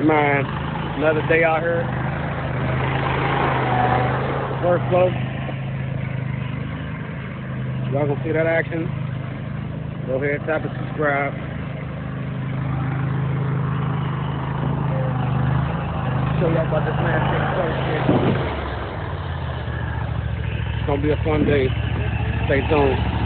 Man, another day out here. First close. Y'all gonna see that action? Go ahead, tap and subscribe. Show y'all about this man. It's gonna be a fun day. Stay tuned.